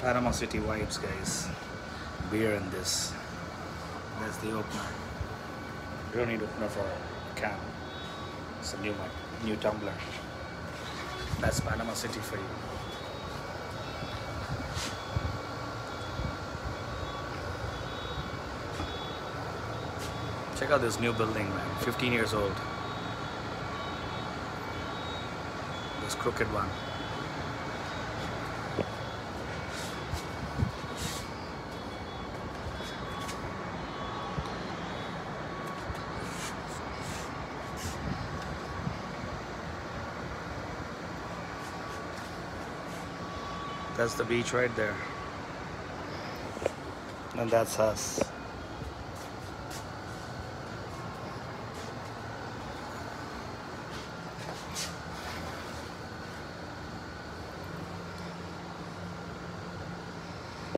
Panama City vibes, guys. Beer in this. That's the opener. You don't need opener for a can. It's a new one, new tumbler. That's Panama City for you. Check out this new building, man. 15 years old. This crooked one. That's the beach right there. And that's us.